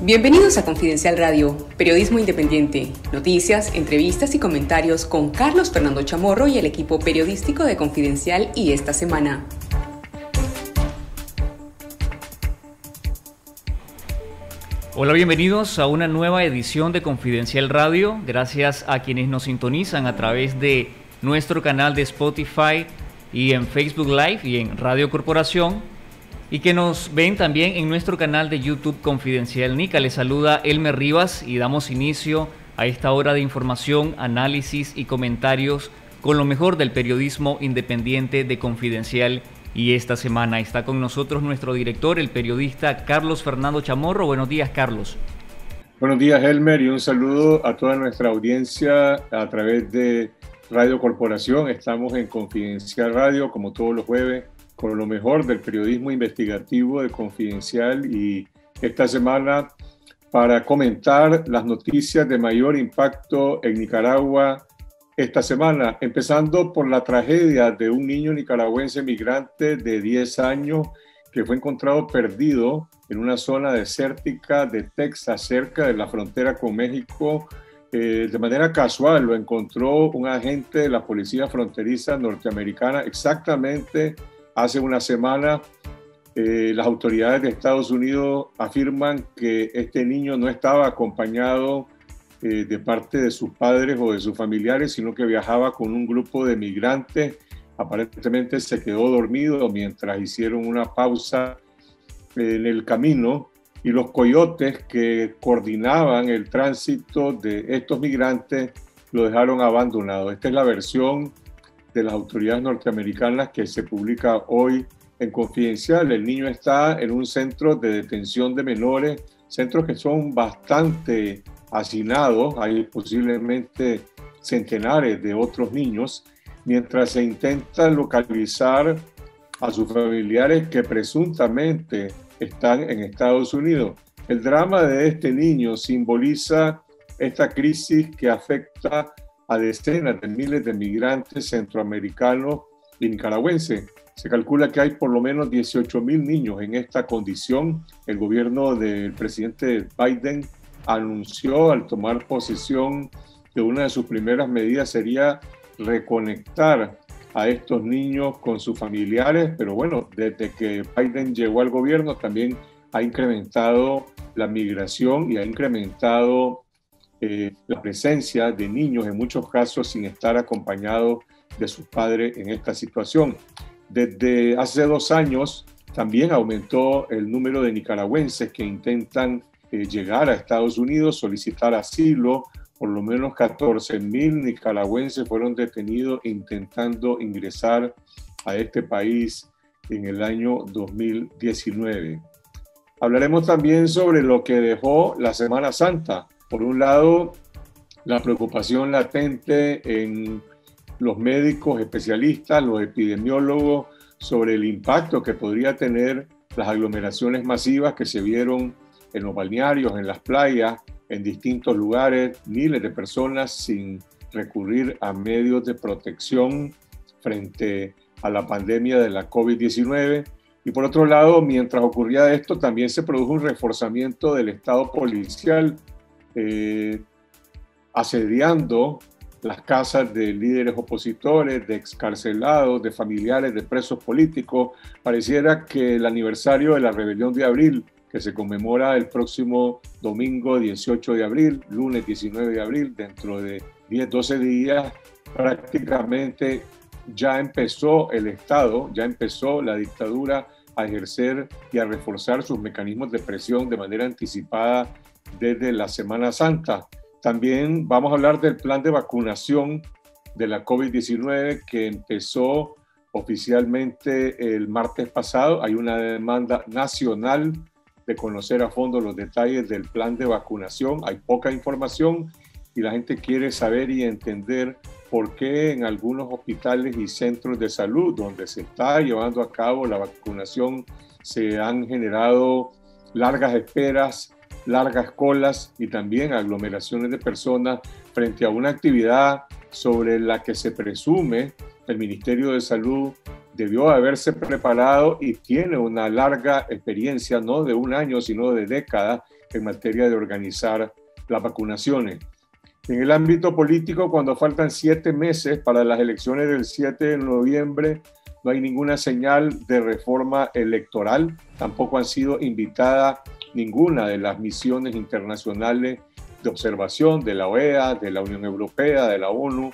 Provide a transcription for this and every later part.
Bienvenidos a Confidencial Radio, periodismo independiente, noticias, entrevistas y comentarios con Carlos Fernando Chamorro y el equipo periodístico de Confidencial y esta semana. Hola, bienvenidos a una nueva edición de Confidencial Radio. Gracias a quienes nos sintonizan a través de nuestro canal de Spotify y en Facebook Live y en Radio Corporación y que nos ven también en nuestro canal de YouTube Confidencial Nica. Les saluda Elmer Rivas y damos inicio a esta hora de información, análisis y comentarios con lo mejor del periodismo independiente de Confidencial. Y esta semana está con nosotros nuestro director, el periodista Carlos Fernando Chamorro. Buenos días, Carlos. Buenos días, Elmer, y un saludo a toda nuestra audiencia a través de Radio Corporación. Estamos en Confidencial Radio, como todos los jueves, con lo mejor del periodismo investigativo de Confidencial y esta semana para comentar las noticias de mayor impacto en Nicaragua esta semana, empezando por la tragedia de un niño nicaragüense migrante de 10 años que fue encontrado perdido en una zona desértica de Texas, cerca de la frontera con México. Eh, de manera casual lo encontró un agente de la Policía Fronteriza Norteamericana exactamente Hace una semana eh, las autoridades de Estados Unidos afirman que este niño no estaba acompañado eh, de parte de sus padres o de sus familiares, sino que viajaba con un grupo de migrantes. Aparentemente se quedó dormido mientras hicieron una pausa en el camino y los coyotes que coordinaban el tránsito de estos migrantes lo dejaron abandonado. Esta es la versión de las autoridades norteamericanas que se publica hoy en Confidencial. El niño está en un centro de detención de menores, centros que son bastante hacinados, hay posiblemente centenares de otros niños, mientras se intenta localizar a sus familiares que presuntamente están en Estados Unidos. El drama de este niño simboliza esta crisis que afecta a decenas de miles de migrantes centroamericanos y nicaragüenses. Se calcula que hay por lo menos 18 mil niños en esta condición. El gobierno del presidente Biden anunció al tomar posesión que una de sus primeras medidas sería reconectar a estos niños con sus familiares, pero bueno, desde que Biden llegó al gobierno también ha incrementado la migración y ha incrementado eh, la presencia de niños en muchos casos sin estar acompañados de sus padres en esta situación. Desde hace dos años también aumentó el número de nicaragüenses que intentan eh, llegar a Estados Unidos, solicitar asilo. Por lo menos 14 mil nicaragüenses fueron detenidos intentando ingresar a este país en el año 2019. Hablaremos también sobre lo que dejó la Semana Santa. Por un lado, la preocupación latente en los médicos especialistas, los epidemiólogos, sobre el impacto que podría tener las aglomeraciones masivas que se vieron en los balnearios, en las playas, en distintos lugares, miles de personas sin recurrir a medios de protección frente a la pandemia de la COVID-19. Y por otro lado, mientras ocurría esto, también se produjo un reforzamiento del Estado policial eh, asediando las casas de líderes opositores, de excarcelados, de familiares de presos políticos. Pareciera que el aniversario de la rebelión de abril, que se conmemora el próximo domingo 18 de abril, lunes 19 de abril, dentro de 10, 12 días, prácticamente ya empezó el Estado, ya empezó la dictadura a ejercer y a reforzar sus mecanismos de presión de manera anticipada desde la Semana Santa. También vamos a hablar del plan de vacunación de la COVID-19 que empezó oficialmente el martes pasado. Hay una demanda nacional de conocer a fondo los detalles del plan de vacunación. Hay poca información y la gente quiere saber y entender por qué en algunos hospitales y centros de salud donde se está llevando a cabo la vacunación se han generado largas esperas largas colas y también aglomeraciones de personas frente a una actividad sobre la que se presume el Ministerio de Salud debió haberse preparado y tiene una larga experiencia, no de un año, sino de décadas, en materia de organizar las vacunaciones. En el ámbito político, cuando faltan siete meses para las elecciones del 7 de noviembre, no hay ninguna señal de reforma electoral, tampoco han sido invitadas ninguna de las misiones internacionales de observación de la OEA, de la Unión Europea, de la ONU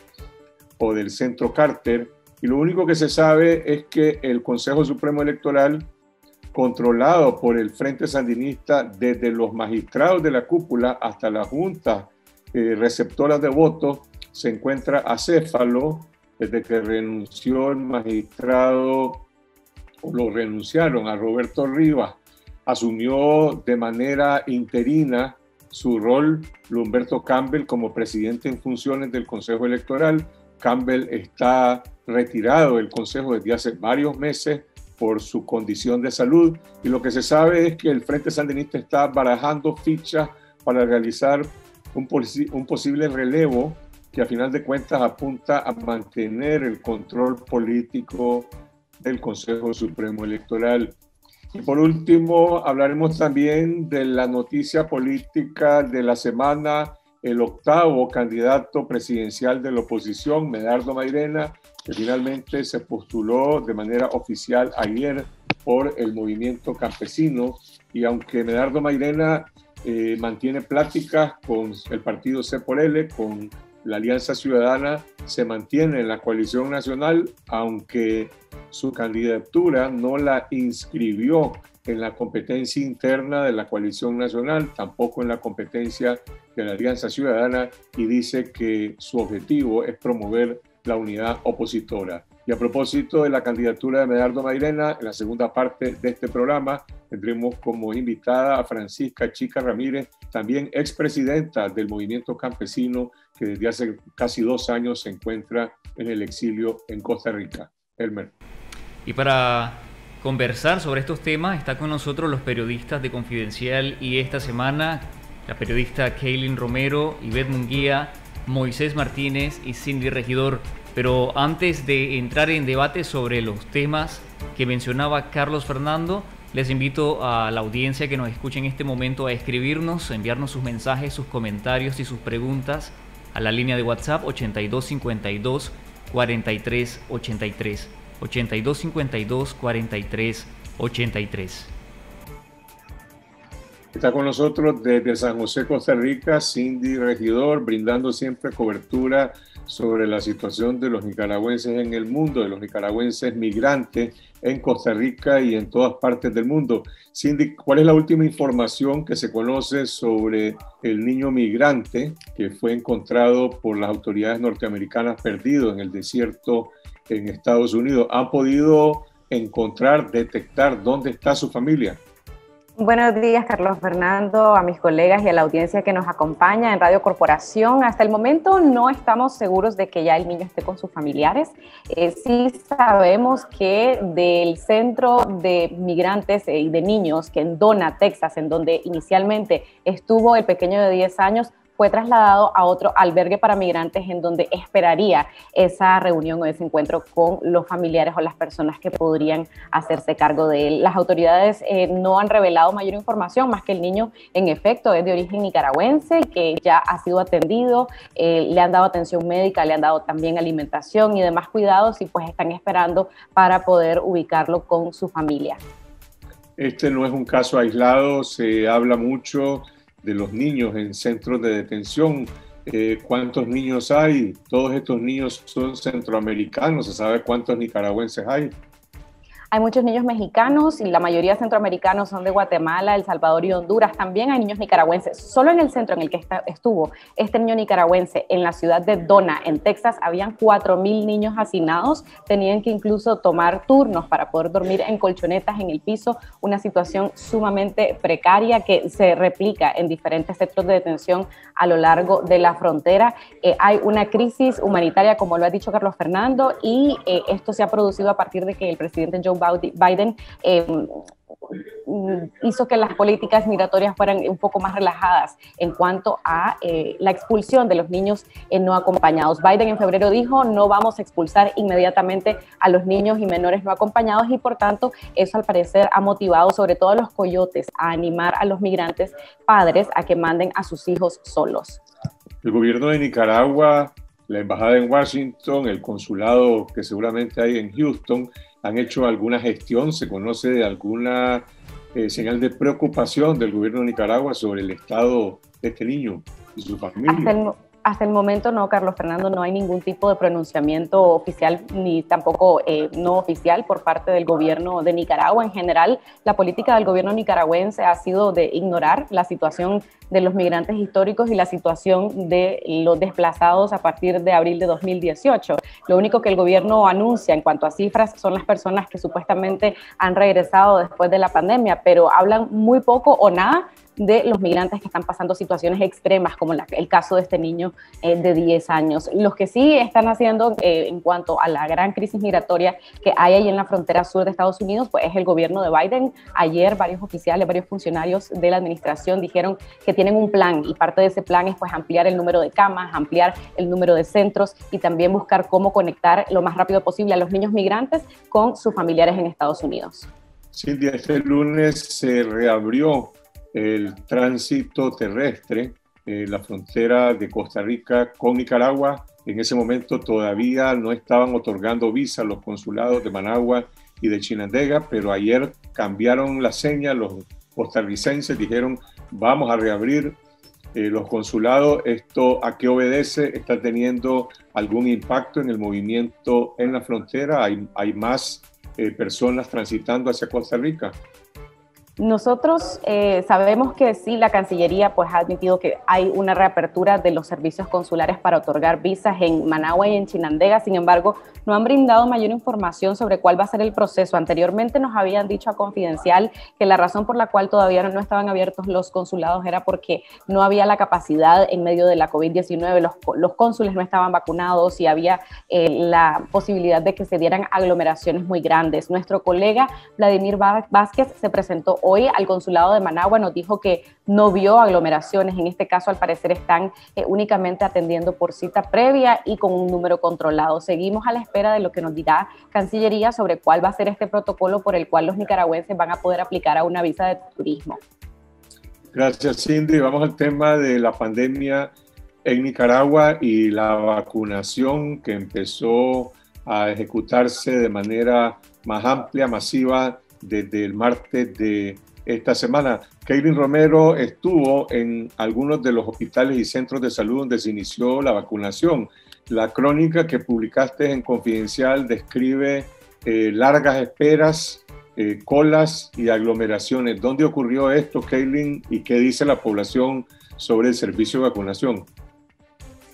o del Centro Carter. Y lo único que se sabe es que el Consejo Supremo Electoral, controlado por el Frente Sandinista desde los magistrados de la cúpula hasta la Junta eh, receptora de votos, se encuentra acéfalo desde que renunció el magistrado, o lo renunciaron a Roberto Rivas, asumió de manera interina su rol Lumberto Campbell como presidente en funciones del Consejo Electoral. Campbell está retirado del Consejo desde hace varios meses por su condición de salud y lo que se sabe es que el Frente Sandinista está barajando fichas para realizar un, un posible relevo que a final de cuentas apunta a mantener el control político del Consejo Supremo Electoral. Y por último, hablaremos también de la noticia política de la semana, el octavo candidato presidencial de la oposición, Medardo Mairena, que finalmente se postuló de manera oficial ayer por el movimiento campesino. Y aunque Medardo Mairena eh, mantiene pláticas con el partido C por L, con la Alianza Ciudadana se mantiene en la coalición nacional, aunque su candidatura no la inscribió en la competencia interna de la coalición nacional, tampoco en la competencia de la Alianza Ciudadana, y dice que su objetivo es promover la unidad opositora. Y a propósito de la candidatura de Medardo Mairena, en la segunda parte de este programa tendremos como invitada a Francisca Chica Ramírez, también expresidenta del movimiento campesino que desde hace casi dos años se encuentra en el exilio en Costa Rica. Elmer. Y para conversar sobre estos temas está con nosotros los periodistas de Confidencial y esta semana la periodista Kaylin Romero, Ivette Munguía, Moisés Martínez y Cindy Regidor. Pero antes de entrar en debate sobre los temas que mencionaba Carlos Fernando, les invito a la audiencia que nos escuche en este momento a escribirnos, a enviarnos sus mensajes, sus comentarios y sus preguntas a la línea de WhatsApp 8252 4383. 8252 4383. Está con nosotros desde San José, Costa Rica, Cindy Regidor, brindando siempre cobertura sobre la situación de los nicaragüenses en el mundo, de los nicaragüenses migrantes en Costa Rica y en todas partes del mundo. Cindy, ¿cuál es la última información que se conoce sobre el niño migrante que fue encontrado por las autoridades norteamericanas perdido en el desierto en Estados Unidos? ¿Han podido encontrar, detectar dónde está su familia? Buenos días, Carlos Fernando, a mis colegas y a la audiencia que nos acompaña en Radio Corporación. Hasta el momento no estamos seguros de que ya el niño esté con sus familiares. Eh, sí sabemos que del centro de migrantes y de niños que en Dona, Texas, en donde inicialmente estuvo el pequeño de 10 años, fue trasladado a otro albergue para migrantes en donde esperaría esa reunión o ese encuentro con los familiares o las personas que podrían hacerse cargo de él. Las autoridades eh, no han revelado mayor información, más que el niño en efecto es de origen nicaragüense, que ya ha sido atendido, eh, le han dado atención médica, le han dado también alimentación y demás cuidados y pues están esperando para poder ubicarlo con su familia. Este no es un caso aislado, se habla mucho de los niños en centros de detención. Eh, ¿Cuántos niños hay? Todos estos niños son centroamericanos. ¿Se sabe cuántos nicaragüenses hay? Hay muchos niños mexicanos y la mayoría centroamericanos son de Guatemala, El Salvador y Honduras. También hay niños nicaragüenses. Solo en el centro en el que estuvo este niño nicaragüense, en la ciudad de Dona, en Texas, habían 4.000 niños hacinados. Tenían que incluso tomar turnos para poder dormir en colchonetas en el piso. Una situación sumamente precaria que se replica en diferentes centros de detención a lo largo de la frontera. Eh, hay una crisis humanitaria, como lo ha dicho Carlos Fernando, y eh, esto se ha producido a partir de que el presidente Joe Biden eh, hizo que las políticas migratorias fueran un poco más relajadas en cuanto a eh, la expulsión de los niños no acompañados. Biden en febrero dijo no vamos a expulsar inmediatamente a los niños y menores no acompañados y por tanto eso al parecer ha motivado sobre todo a los coyotes a animar a los migrantes padres a que manden a sus hijos solos. El gobierno de Nicaragua, la embajada en Washington, el consulado que seguramente hay en Houston, han hecho alguna gestión, se conoce alguna eh, señal de preocupación del gobierno de Nicaragua sobre el estado de este niño y su familia. Hasta el momento no, Carlos Fernando, no hay ningún tipo de pronunciamiento oficial ni tampoco eh, no oficial por parte del gobierno de Nicaragua. En general, la política del gobierno nicaragüense ha sido de ignorar la situación de los migrantes históricos y la situación de los desplazados a partir de abril de 2018. Lo único que el gobierno anuncia en cuanto a cifras son las personas que supuestamente han regresado después de la pandemia, pero hablan muy poco o nada de los migrantes que están pasando situaciones extremas, como el caso de este niño eh, de 10 años. Los que sí están haciendo eh, en cuanto a la gran crisis migratoria que hay ahí en la frontera sur de Estados Unidos, pues es el gobierno de Biden. Ayer varios oficiales, varios funcionarios de la administración dijeron que tienen un plan y parte de ese plan es pues ampliar el número de camas, ampliar el número de centros y también buscar cómo conectar lo más rápido posible a los niños migrantes con sus familiares en Estados Unidos. Cindy, este lunes se reabrió el tránsito terrestre, eh, la frontera de Costa Rica con Nicaragua. En ese momento todavía no estaban otorgando visa los consulados de Managua y de Chinandega, pero ayer cambiaron la seña, los costarricenses dijeron vamos a reabrir eh, los consulados. ¿Esto a qué obedece? ¿Está teniendo algún impacto en el movimiento en la frontera? ¿Hay, hay más eh, personas transitando hacia Costa Rica? Nosotros eh, sabemos que sí, la Cancillería pues, ha admitido que hay una reapertura de los servicios consulares para otorgar visas en Managua y en Chinandega, sin embargo, no han brindado mayor información sobre cuál va a ser el proceso. Anteriormente nos habían dicho a Confidencial que la razón por la cual todavía no estaban abiertos los consulados era porque no había la capacidad en medio de la COVID-19, los, los, cónsules no estaban vacunados y había eh, la posibilidad de que se dieran aglomeraciones muy grandes. Nuestro colega Vladimir Vázquez se presentó al consulado de Managua nos dijo que no vio aglomeraciones. En este caso, al parecer, están eh, únicamente atendiendo por cita previa y con un número controlado. Seguimos a la espera de lo que nos dirá Cancillería sobre cuál va a ser este protocolo por el cual los nicaragüenses van a poder aplicar a una visa de turismo. Gracias, Cindy. Vamos al tema de la pandemia en Nicaragua y la vacunación que empezó a ejecutarse de manera más amplia, masiva desde el martes de esta semana. Kevin Romero estuvo en algunos de los hospitales y centros de salud donde se inició la vacunación. La crónica que publicaste en Confidencial describe eh, largas esperas, eh, colas y aglomeraciones. ¿Dónde ocurrió esto, Kaylin, y qué dice la población sobre el servicio de vacunación?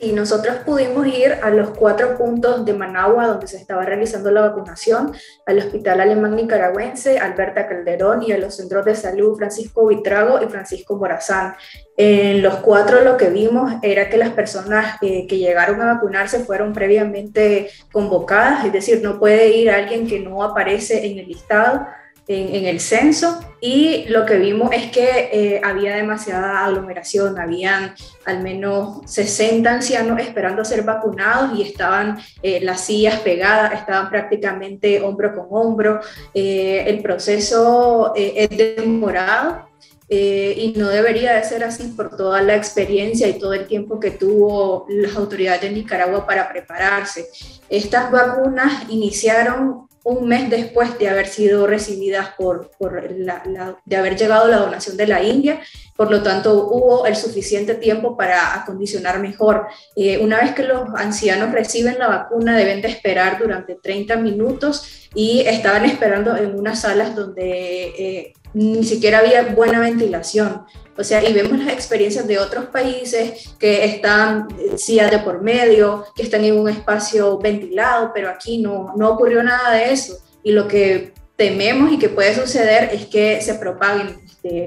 Y nosotros pudimos ir a los cuatro puntos de Managua donde se estaba realizando la vacunación, al Hospital Alemán Nicaragüense, Alberta Calderón y a los centros de salud Francisco Vitrago y Francisco Morazán. En los cuatro lo que vimos era que las personas que, que llegaron a vacunarse fueron previamente convocadas, es decir, no puede ir alguien que no aparece en el listado en, el censo y lo que vimos es que eh, había demasiada aglomeración, habían al menos 60 ancianos esperando ser vacunados y estaban eh, las sillas pegadas, estaban prácticamente hombro con hombro. Eh, el proceso es demorado. y no debería de ser así por toda la experiencia y todo el tiempo que tuvo las autoridades de Nicaragua para prepararse. Estas vacunas iniciaron un mes después de haber sido recibidas por, por la, de haber llegado la donación de la India, por lo tanto hubo el suficiente tiempo para acondicionar mejor. Eh, una vez que los ancianos reciben la vacuna deben de esperar durante 30 minutos y estaban esperando en unas salas donde eh, ni siquiera había buena ventilación. O sea, y vemos las experiencias de otros países que están sillas de por medio, que están en un espacio ventilado, pero aquí no, no ocurrió nada de eso. Y lo que tememos y que puede suceder es que se propaguen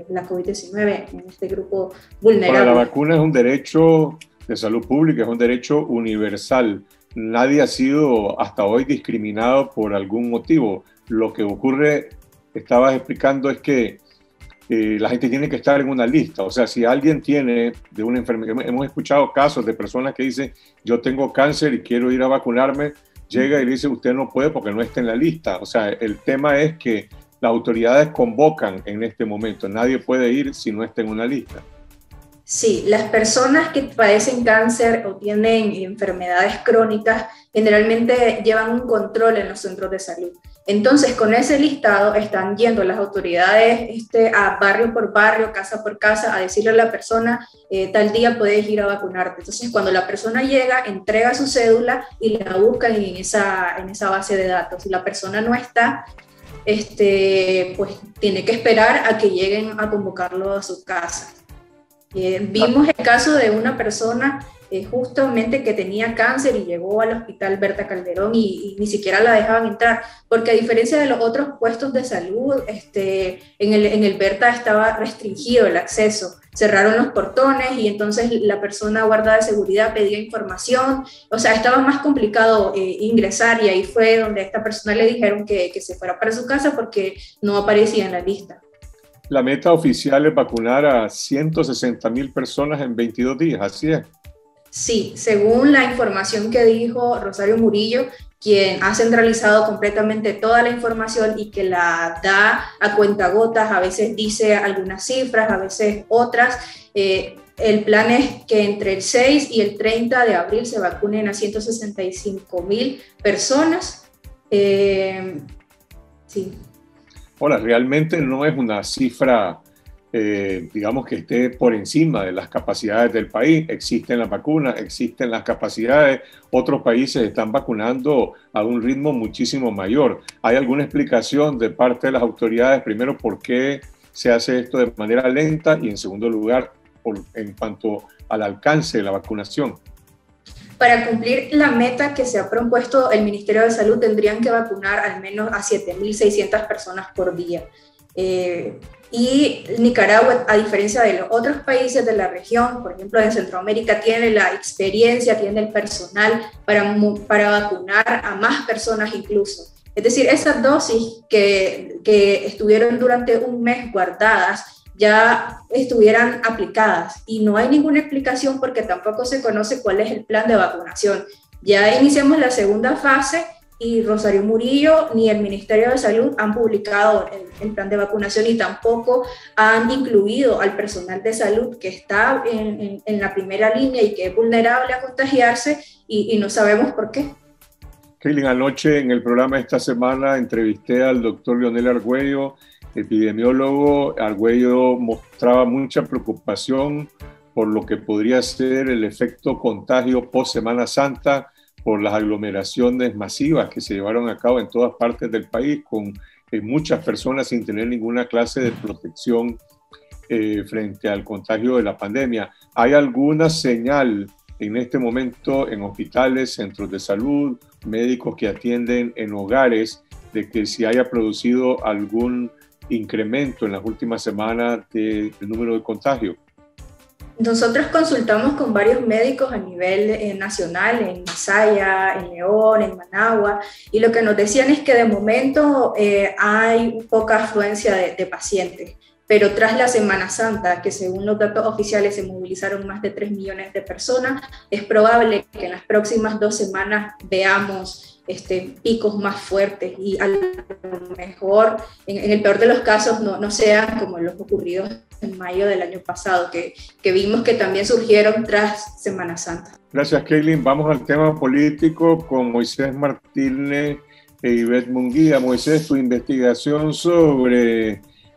la COVID-19 en este grupo vulnerable. la vacuna es un derecho de salud pública, es un derecho universal. Nadie ha sido hasta hoy discriminado por algún motivo. Lo que ocurre estabas explicando es que eh, la gente tiene que estar en una lista. O sea, si alguien tiene de una enfermedad, hemos escuchado casos de personas que dicen, yo tengo cáncer y quiero ir a vacunarme, llega y dice, usted no puede porque no está en la lista. O sea, el tema es que las autoridades convocan en este momento. Nadie puede ir si no está en una lista. Sí, las personas que padecen cáncer o tienen enfermedades crónicas generalmente llevan un control en los centros de salud. Entonces, con ese listado están yendo las autoridades este, a barrio por barrio, casa por casa, a decirle a la persona, eh, tal día puedes ir a vacunarte. Entonces, cuando la persona llega, entrega su cédula y la buscan en esa, en esa base de datos. Si la persona no está, este, pues tiene que esperar a que lleguen a convocarlo a su casa. Eh, vimos el caso de una persona eh, justamente que tenía cáncer y llegó al hospital Berta Calderón y, ni siquiera la dejaban entrar, porque a diferencia de los otros puestos de salud, este, en, el, en el Berta estaba restringido el acceso, cerraron los portones y entonces la persona guardada de seguridad pedía información, o sea, estaba más complicado eh, ingresar y ahí fue donde a esta persona le dijeron que, que se fuera para su casa porque no aparecía en la lista. La meta oficial es vacunar a 160 mil personas en 22 días, así es. Sí, según la información que dijo Rosario Murillo, quien ha centralizado completamente toda la información y que la da a cuentagotas, a veces dice algunas cifras, a veces otras. Eh, el plan es que entre el 6 y el 30 de abril se vacunen a 165 mil personas. Eh, sí. Ahora, realmente no es una cifra, eh, digamos, que esté por encima de las capacidades del país. Existen las vacunas, existen las capacidades. Otros países están vacunando a un ritmo muchísimo mayor. ¿Hay alguna explicación de parte de las autoridades, primero, por qué se hace esto de manera lenta y, en segundo lugar, en cuanto al alcance de la vacunación? Para cumplir la meta que se ha propuesto el Ministerio de Salud, tendrían que vacunar al menos a 7.600 personas por día. Eh, y Nicaragua, a diferencia de los otros países de la región, por ejemplo en Centroamérica, tiene la experiencia, tiene el personal para, para vacunar a más personas incluso. Es decir, esas dosis que, que estuvieron durante un mes guardadas ya estuvieran aplicadas y no hay ninguna explicación porque tampoco se conoce cuál es el plan de vacunación. Ya iniciamos la segunda fase y Rosario Murillo ni el Ministerio de Salud han publicado el, plan de vacunación y tampoco han incluido al personal de salud que está en, la primera línea y que es vulnerable a contagiarse y, no sabemos por qué. Kaylin, anoche en el programa esta semana entrevisté al doctor Leonel Argüello, epidemiólogo, Argüello mostraba mucha preocupación por lo que podría ser el efecto contagio post Semana Santa por las aglomeraciones masivas que se llevaron a cabo en todas partes del país con eh, muchas personas sin tener ninguna clase de protección eh, frente al contagio de la pandemia. ¿Hay alguna señal en este momento en hospitales, centros de salud, médicos que atienden en hogares de que si haya producido algún incremento en las últimas semanas del número de contagios? Nosotros consultamos con varios médicos a nivel eh, nacional, en Masaya, en León, en Managua, y lo que nos decían es que de momento eh, hay poca afluencia de, de, pacientes, pero tras la Semana Santa, que según los datos oficiales se movilizaron más de 3 millones de personas, es probable que en las próximas dos semanas veamos este, picos más fuertes y a lo mejor, en, el peor de los casos, no, no, sean como los ocurridos en mayo del año pasado, que, que vimos que también surgieron tras Semana Santa. Gracias, Kaylin. Vamos al tema político con Moisés Martínez e Ivette Munguía. Moisés, tu investigación sobre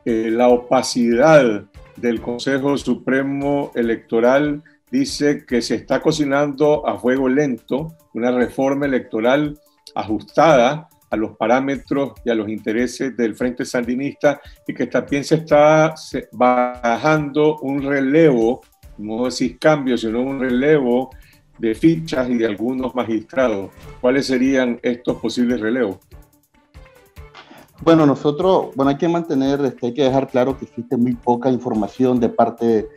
eh, la opacidad del Consejo Supremo Electoral dice que se está cocinando a fuego lento una reforma electoral ajustada a los parámetros y a los intereses del Frente Sandinista y que también se está bajando un relevo, no decir cambio, sino un relevo de fichas y de algunos magistrados. ¿Cuáles serían estos posibles relevos? Bueno, nosotros, bueno, hay que mantener, este, hay que dejar claro que existe muy poca información de parte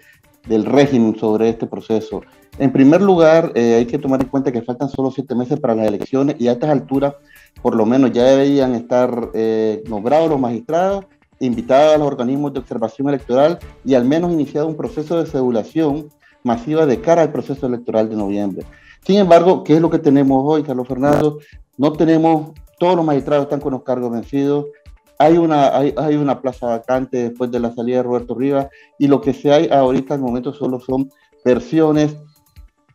del régimen sobre este proceso. En primer lugar, eh, hay que tomar en cuenta que faltan solo siete meses para las elecciones y a estas alturas por lo menos ya deberían estar eh, nombrados los magistrados, invitados a los organismos de observación electoral y al menos iniciado un proceso de sedulación masiva de cara al proceso electoral de noviembre. Sin embargo, ¿qué es lo que tenemos hoy, Carlos Fernando? No tenemos, todos los magistrados están con los cargos vencidos, hay una, hay, hay, una plaza vacante después de la salida de Roberto Rivas y lo que se hay ahorita en el momento solo son versiones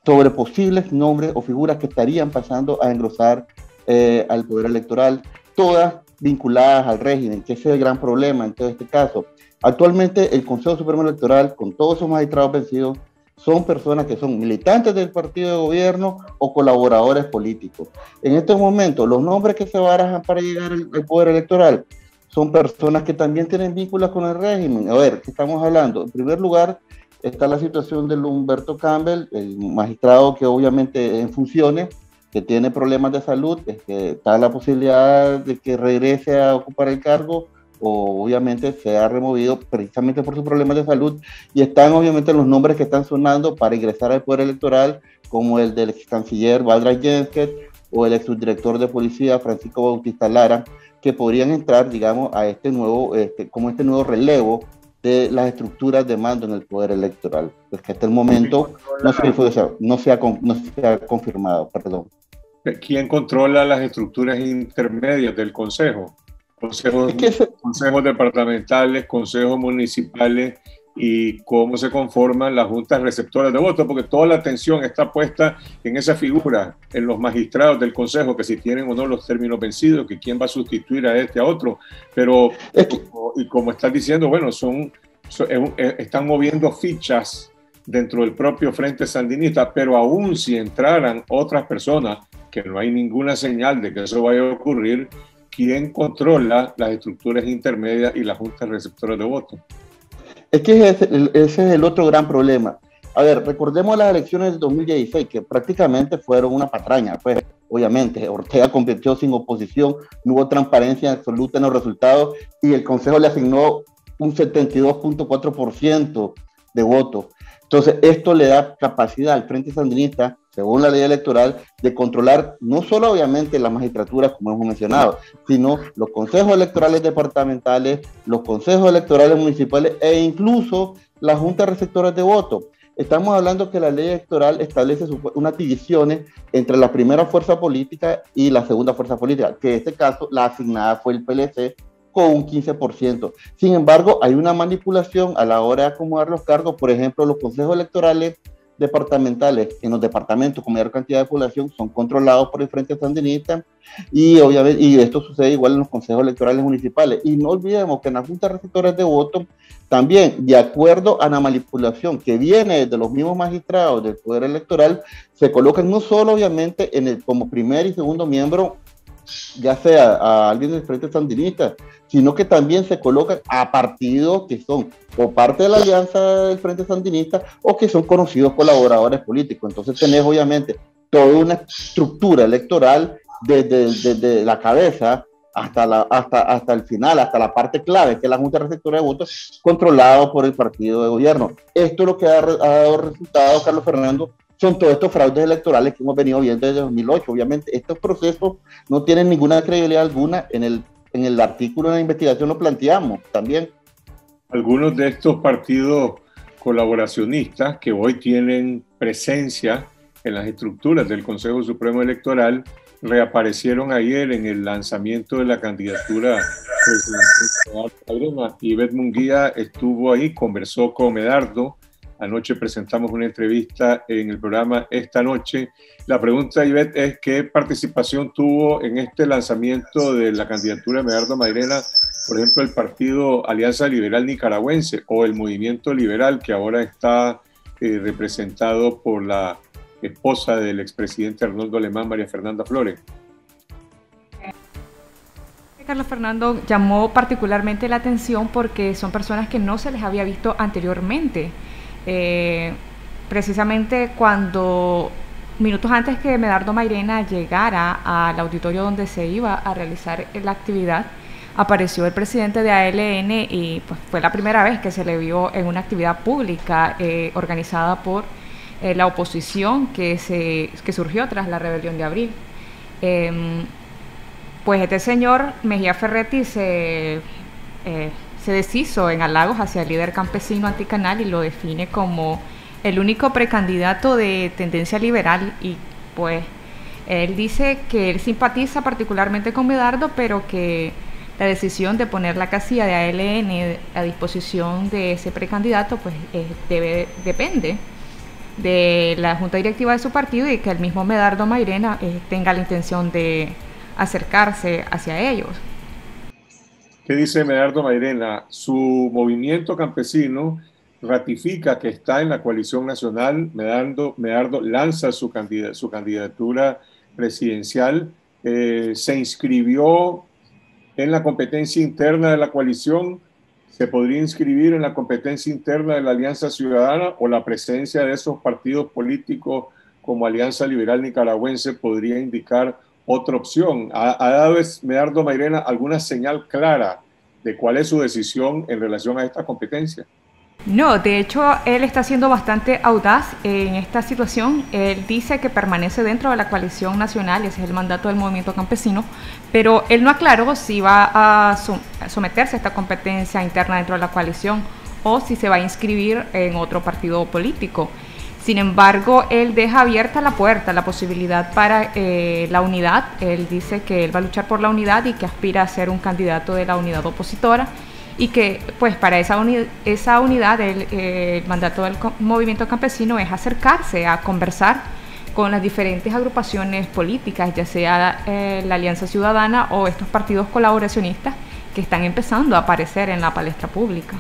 sobre posibles nombres o figuras que estarían pasando a engrosar eh, al poder electoral, todas vinculadas al régimen, que ese es el gran problema en todo este caso. Actualmente el Consejo Supremo Electoral, con todos sus magistrados vencidos, son personas que son militantes del partido de gobierno o colaboradores políticos. En estos momentos, los nombres que se barajan para llegar al, poder electoral son personas que también tienen vínculos con el régimen. A ver, ¿qué estamos hablando? En primer lugar, está la situación de Humberto Campbell, el magistrado que obviamente en funciones, que tiene problemas de salud, está la posibilidad de que regrese a ocupar el cargo o obviamente se ha removido precisamente por sus problemas de salud. Y están obviamente los nombres que están sonando para ingresar al poder electoral como el del ex canciller Valdra Jensket o el ex subdirector de policía Francisco Bautista Lara que podrían entrar digamos a este nuevo este, como este nuevo relevo de las estructuras de mando en el poder electoral pues que hasta el momento no se, no se, ha, no se ha confirmado perdón ¿Quién controla las estructuras intermedias del Consejo? consejos, consejos departamentales, consejos municipales y cómo se conforman las juntas receptoras de votos, porque toda la atención está puesta en esa figura, en los magistrados del consejo, que si tienen o no los términos vencidos, que quién va a sustituir a este a otro, pero y como estás diciendo, bueno, son, están moviendo fichas dentro del propio Frente Sandinista, pero aún si entraran otras personas, que no hay ninguna señal de que eso vaya a ocurrir, quién controla las estructuras intermedias y las juntas receptoras de votos. Es que ese, es el otro gran problema. A ver, recordemos las elecciones del 2016, que prácticamente fueron una patraña. Pues, obviamente, Ortega convirtió sin oposición, no hubo transparencia absoluta en los resultados y el Consejo le asignó un 72.4% de votos. Entonces, esto le da capacidad al Frente Sandinista según la ley electoral, de controlar no solo obviamente la magistratura, como hemos mencionado, sino los consejos electorales departamentales, los consejos electorales municipales e incluso las juntas receptoras de voto. Estamos hablando que la ley electoral establece unas divisiones entre la primera fuerza política y la segunda fuerza política, que en este caso la asignada fue el PLC con un 15%. Sin embargo, hay una manipulación a la hora de acomodar los cargos, por ejemplo, los consejos electorales departamentales. En los departamentos con mayor cantidad de población son controlados por el Frente Sandinista y obviamente y esto sucede igual en los consejos electorales municipales. Y no olvidemos que en las juntas receptoras de voto también de acuerdo a la manipulación que viene de los mismos magistrados del poder electoral se colocan no solo obviamente en el como primer y segundo miembro ya sea a alguien del Frente Sandinista, sino que también se colocan a partidos que son o parte de la alianza del Frente Sandinista o que son conocidos colaboradores políticos. Entonces tenés obviamente toda una estructura electoral desde, la cabeza hasta, la, hasta, hasta el final, hasta la parte clave, que es la Junta Receptora de Votos, controlado por el partido de gobierno. Esto es lo que ha, ha dado resultado, Carlos Fernando, son todos estos fraudes electorales que hemos venido viendo desde 2008. Obviamente, estos procesos no tienen ninguna credibilidad alguna. En el, en el artículo de la investigación lo planteamos también. Algunos de estos partidos colaboracionistas que hoy tienen presencia en las estructuras del Consejo Supremo Electoral reaparecieron ayer en el lanzamiento de la candidatura presidencial. Ivette Munguía estuvo ahí, conversó con Medardo, Anoche presentamos una entrevista en el programa Esta Noche. La pregunta, Ivette, es qué participación tuvo en este lanzamiento de la candidatura de Medardo Mairena, por ejemplo, el Partido Alianza Liberal Nicaragüense o el Movimiento Liberal, que ahora está eh, representado por la esposa del expresidente Arnoldo Alemán, María Fernanda Flores. Carlos Fernando llamó particularmente la atención porque son personas que no se les había visto anteriormente. Eh, precisamente cuando minutos antes que Medardo Mairena llegara al auditorio donde se iba a realizar la actividad, apareció el presidente de ALN y pues, fue la primera vez que se le vio en una actividad pública eh, organizada por eh, la oposición que, se, que surgió tras la rebelión de abril. Em, pues este señor Mejía Ferretti se, se deshizo en halagos hacia el líder campesino anticanal y lo define como el único precandidato de tendencia liberal y pues él dice que él simpatiza particularmente con Medardo, pero que la decisión de poner la casilla de ALN a disposición de ese precandidato pues debe, depende de la junta directiva de su partido y que el mismo Medardo Mairena eh, tenga la intención de acercarse hacia ellos. ¿Qué dice Medardo Mairena? Su movimiento campesino ratifica que está en la coalición nacional. Medardo, lanza su, su candidatura presidencial. Eh, se inscribió en la competencia interna de la coalición. Se podría inscribir en la competencia interna de la Alianza Ciudadana o la presencia de esos partidos políticos como Alianza Liberal Nicaragüense podría indicar otra opción. ¿Ha, dado Medardo Mairena alguna señal clara de cuál es su decisión en relación a esta competencia? No, de hecho, él está siendo bastante audaz en esta situación. Él dice que permanece dentro de la coalición nacional, ese es el mandato del movimiento campesino, pero él no aclaró si va a someterse a esta competencia interna dentro de la coalición o si se va a inscribir en otro partido político. Sin embargo, él deja abierta la puerta, la posibilidad para eh, la unidad. Él dice que él va a luchar por la unidad y que aspira a ser un candidato de la unidad opositora y que pues para esa, esa unidad el, mandato del movimiento campesino es acercarse a conversar con las diferentes agrupaciones políticas, ya sea eh, la Alianza Ciudadana o estos partidos colaboracionistas que están empezando a aparecer en la palestra pública.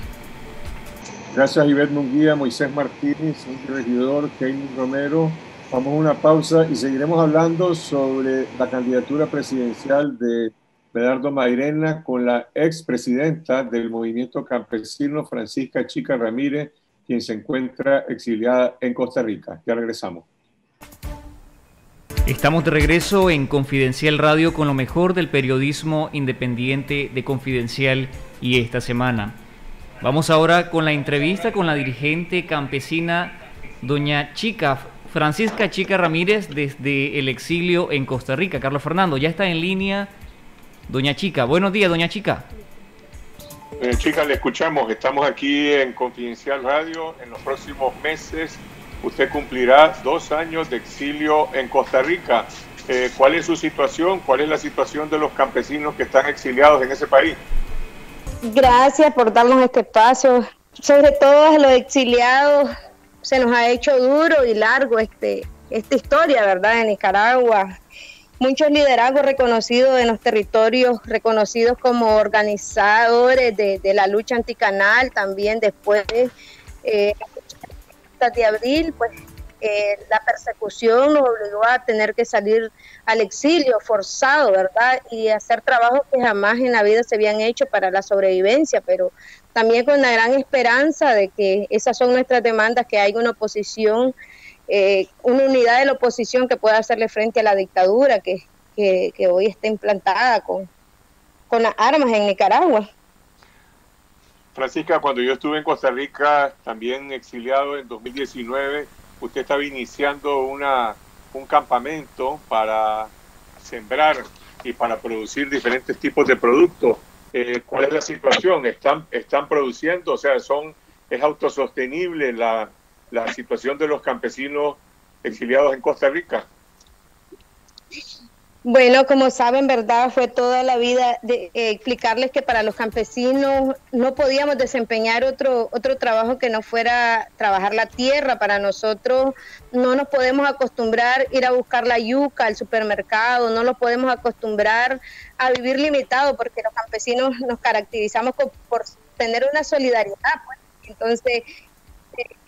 Gracias Ivette Munguía, Moisés Martínez, un regidor, Kevin Romero. Vamos a una pausa y seguiremos hablando sobre la candidatura presidencial de Medardo Mairena con la expresidenta del movimiento campesino Francisca Chica Ramírez, quien se encuentra exiliada en Costa Rica. Ya regresamos. Estamos de regreso en Confidencial Radio con lo mejor del periodismo independiente de Confidencial y esta semana. Vamos ahora con la entrevista con la dirigente campesina doña Chica, Francisca Chica Ramírez desde el exilio en Costa Rica. Carlos Fernando, ya está en línea Doña Chica, buenos días, doña Chica. Doña Chica, le escuchamos. Estamos aquí en Confidencial Radio. En los próximos meses usted cumplirá dos años de exilio en Costa Rica. Eh, ¿Cuál es su situación? ¿Cuál es la situación de los campesinos que están exiliados en ese país? Gracias por darnos este espacio. Sobre todo a los exiliados, se nos ha hecho duro y largo este, esta historia, ¿verdad? En Nicaragua, muchos liderazgos reconocidos en los territorios, reconocidos como organizadores de, la lucha anticanal, también después eh, de abril, pues eh, la persecución nos obligó a tener que salir al exilio forzado, ¿verdad? Y hacer trabajos que jamás en la vida se habían hecho para la sobrevivencia, pero también con la gran esperanza de que esas son nuestras demandas, que hay una oposición eh, una unidad de la oposición que pueda hacerle frente a la dictadura que, hoy está implantada con, con las armas en Nicaragua. Francisca, cuando yo estuve en Costa Rica, también exiliado en 2019, usted estaba iniciando una, un campamento para sembrar y para producir diferentes tipos de productos. Eh, ¿Cuál es la situación? ¿Están, ¿Están produciendo? O sea, son, ¿es autosostenible la, la situación de los campesinos exiliados en Costa Rica? Bueno, como saben, verdad, fue toda la vida de eh, explicarles que para los campesinos no podíamos desempeñar otro otro trabajo que no fuera trabajar la tierra. Para nosotros no nos podemos acostumbrar ir a buscar la yuca al supermercado, no nos podemos acostumbrar a vivir limitado porque los campesinos nos caracterizamos por, tener una solidaridad. Pues. Entonces,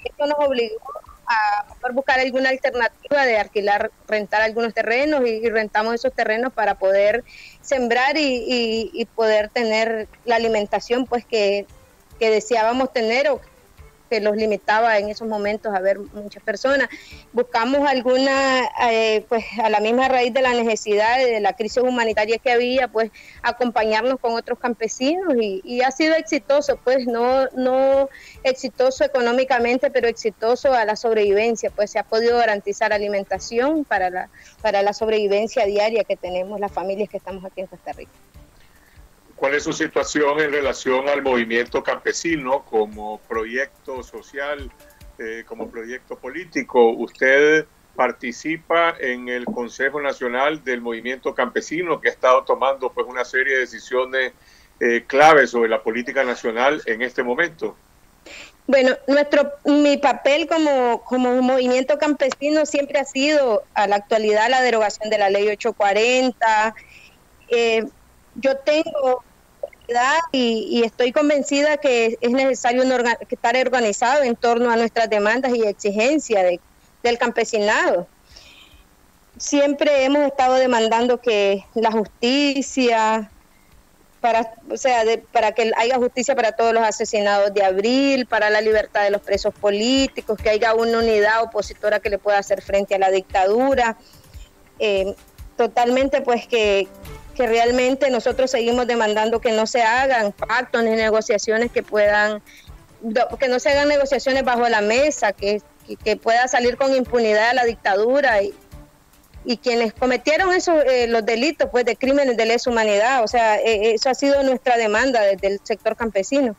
esto nos obligó a buscar alguna alternativa de alquilar, rentar algunos terrenos y, rentamos esos terrenos para poder sembrar y, poder tener la alimentación pues que, deseábamos tener o que los limitaba en esos momentos a ver muchas personas. Buscamos alguna, eh, pues a la misma raíz de la necesidad de la crisis humanitaria que había, pues acompañarnos con otros campesinos y, ha sido exitoso, pues no, no exitoso económicamente, pero exitoso a la sobrevivencia, pues se ha podido garantizar alimentación para la, para la sobrevivencia diaria que tenemos las familias que estamos aquí en Costa Rica. ¿Cuál es su situación en relación al movimiento campesino como proyecto social, eh, como proyecto político? Usted participa en el Consejo Nacional del Movimiento Campesino, que ha estado tomando pues una serie de decisiones eh, claves sobre la política nacional en este momento. Bueno, nuestro, mi papel como, como movimiento campesino siempre ha sido a la actualidad la derogación de la ley 840. Eh, yo tengo y, estoy convencida que es necesario estar organizado en torno a nuestras demandas y exigencias del campesinado. Siempre hemos estado demandando que la justicia, para, o sea, para que haya justicia para todos los asesinados de abril, para la libertad de los presos políticos, que haya una unidad opositora que le pueda hacer frente a la dictadura. Eh, totalmente, pues que, que realmente nosotros seguimos demandando que no se hagan pactos ni negociaciones que puedan, que no se hagan negociaciones bajo la mesa, que, que, pueda salir con impunidad la dictadura y, y quienes cometieron esos eh, los delitos pues de crímenes de lesa humanidad, o sea, eh, eso ha sido nuestra demanda desde el sector campesino.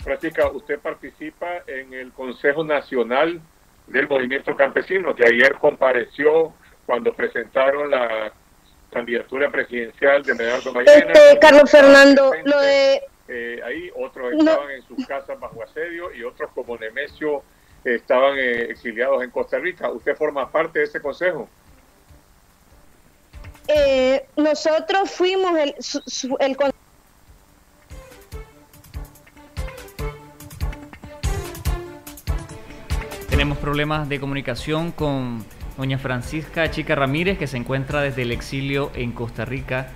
Francisca, usted participa en el Consejo Nacional del Movimiento Campesino, que ayer compareció cuando presentaron la candidatura presidencial de Medardo Mairena. Este, Carlos Fernando, lo de... Eh, ahí otros estaban en sus casas bajo asedio y otros como Nemesio estaban eh, exiliados en Costa Rica. ¿Usted forma parte de ese consejo? Eh, nosotros fuimos el, el Tenemos problemas de comunicación con doña Francisca Chica Ramírez, que se encuentra desde el exilio en Costa Rica.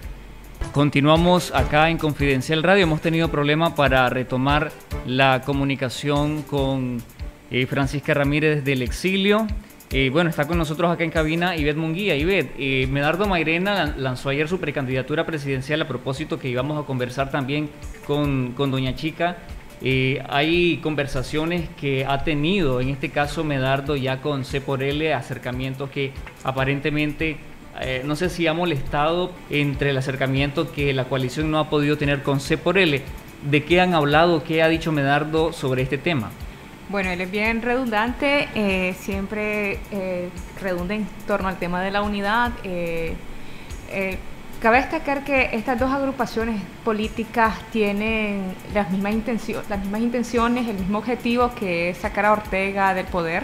Continuamos acá en Confidencial Radio. Hemos tenido problema para retomar la comunicación con eh, Francisca Ramírez desde el exilio. Eh, bueno, está con nosotros acá en cabina Ivette Munguía. Ivette, eh, Medardo Mairena lanzó ayer su precandidatura presidencial a propósito que íbamos a conversar también con, con Doña Chica eh, hay conversaciones que ha tenido, en este caso Medardo, ya con C por L, acercamientos que aparentemente, eh, no sé si ha molestado entre el acercamiento que la coalición no ha podido tener con C por L. ¿De qué han hablado, qué ha dicho Medardo sobre este tema? Bueno, él es bien redundante, eh, siempre redunda en torno al tema de la unidad. Cabe destacar que estas dos agrupaciones políticas tienen las mismas, las mismas intenciones, el mismo objetivo que es sacar a Ortega del poder,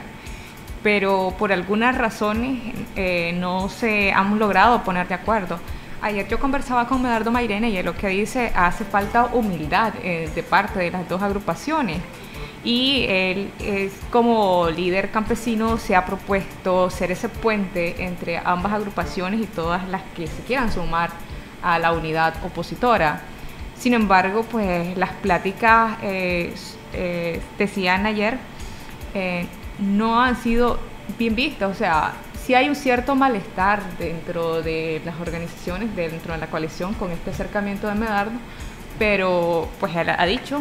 pero por algunas razones eh, no se han logrado poner de acuerdo. Ayer yo conversaba con Medardo Mairene y él lo que dice hace falta humildad eh, de parte de las dos agrupaciones y él es como líder campesino se ha propuesto ser ese puente entre ambas agrupaciones y todas las que se quieran sumar a la unidad opositora. Sin embargo, pues las pláticas, eh, eh, decían ayer, eh, no han sido bien vistas, o sea, sí hay un cierto malestar dentro de las organizaciones, dentro de la coalición con este acercamiento de Medardo, pero pues él ha dicho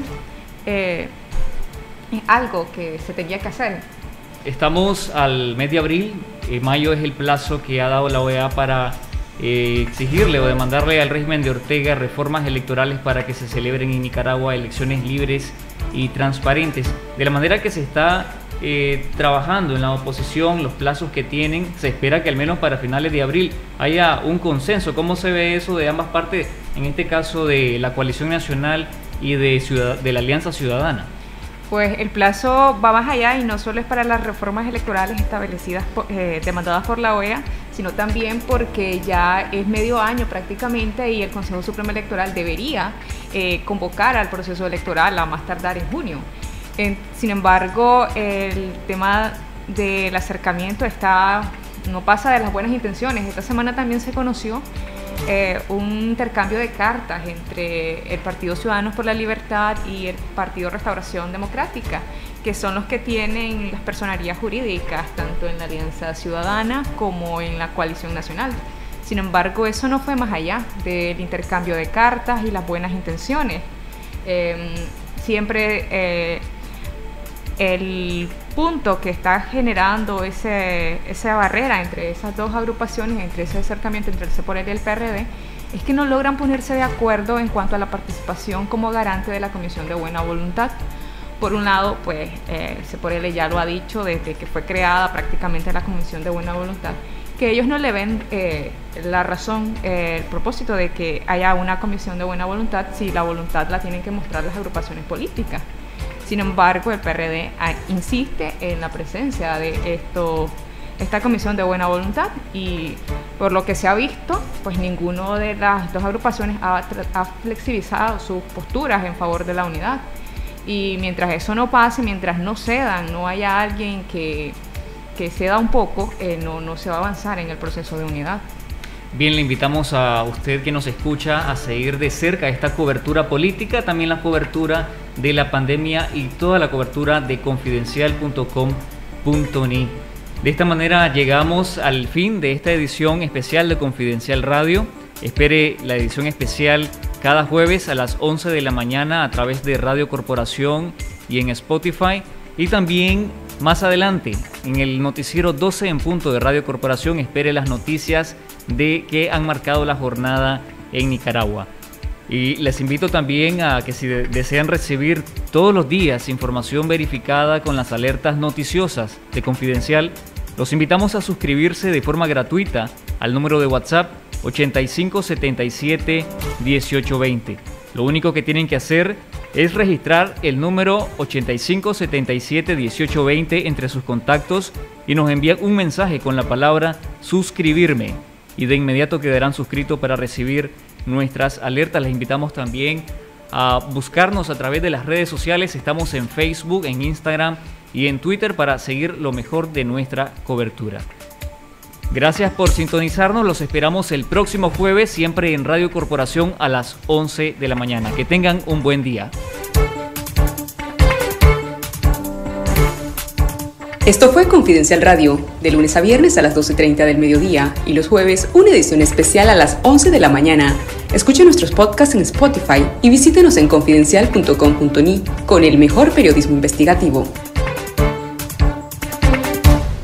algo que se tenía que hacer. Estamos al mes de abril, eh, mayo es el plazo que ha dado la OEA para eh, exigirle o demandarle al régimen de Ortega reformas electorales para que se celebren en Nicaragua elecciones libres y transparentes. De la manera que se está eh, trabajando en la oposición, los plazos que tienen, se espera que al menos para finales de abril haya un consenso. ¿Cómo se ve eso de ambas partes, en este caso de la coalición nacional y de la Alianza Ciudadana? Pues el plazo va más allá y no solo es para las reformas electorales establecidas, eh, demandadas por la OEA, sino también porque ya es medio año prácticamente y el Consejo Supremo Electoral debería eh, convocar al proceso electoral a más tardar en junio. sin embargo, el tema del acercamiento está no pasa de las buenas intenciones. Esta semana también se conoció eh, un intercambio de cartas entre el Partido Ciudadanos por la Libertad y el Partido Restauración Democrática, que son los que tienen las personerías jurídicas, tanto en la Alianza Ciudadana como en la Coalición Nacional. Sin embargo, eso no fue más allá del intercambio de cartas y las buenas intenciones. Em, siempre eh, el punto que está generando ese, esa barrera entre esas dos agrupaciones, entre ese acercamiento entre el CEPOREL y el PRD, es que no logran ponerse de acuerdo en cuanto a la participación como garante de la Comisión de Buena Voluntad. Por un lado, pues eh, ya lo ha dicho desde que fue creada prácticamente la Comisión de Buena Voluntad, que ellos no le ven eh, la razón, eh, el propósito de que haya una comisión de buena voluntad si la voluntad la tienen que mostrar las agrupaciones políticas. Sin embargo, el PRD ah, insiste en la presencia de esto, esta comisión de buena voluntad y por lo que se ha visto, pues ninguno de las dos agrupaciones ha, flexibilizado sus posturas en favor de la unidad. Y mientras eso no pase, mientras no cedan, no haya alguien que, que ceda un poco, eh, no, no se va a avanzar en el proceso de unidad. Bien, le invitamos a usted que nos escucha a seguir de cerca esta cobertura política, también la cobertura de la pandemia y toda la cobertura de confidencial.com.ni. De esta manera llegamos al fin de esta edición especial de Confidencial Radio. Espere la edición especial cada jueves a las 11 de la mañana a través de Radio Corporación y en Spotify. Y también más adelante, en el noticiero 12 en punto de Radio Corporación, espere las noticias de que han marcado la jornada en Nicaragua. Y les invito también a que si desean recibir todos los días información verificada con las alertas noticiosas de Confidencial, los invitamos a suscribirse de forma gratuita al número de WhatsApp 8577 1820. Lo único que tienen que hacer es registrar el número 8577 1820 entre sus contactos y nos envían un mensaje con la palabra suscribirme y de inmediato quedarán suscritos para recibir nuestras alertas. Les invitamos también a buscarnos a través de las redes sociales. Estamos en Facebook, en Instagram y en Twitter para seguir lo mejor de nuestra cobertura. Gracias por sintonizarnos, los esperamos el próximo jueves, siempre en Radio Corporación a las 11 de la mañana. Que tengan un buen día. Esto fue Confidencial Radio, de lunes a viernes a las 12.30 del mediodía y los jueves una edición especial a las 11 de la mañana. Escuche nuestros podcasts en Spotify y visítenos en confidencial.com.ni con el mejor periodismo investigativo.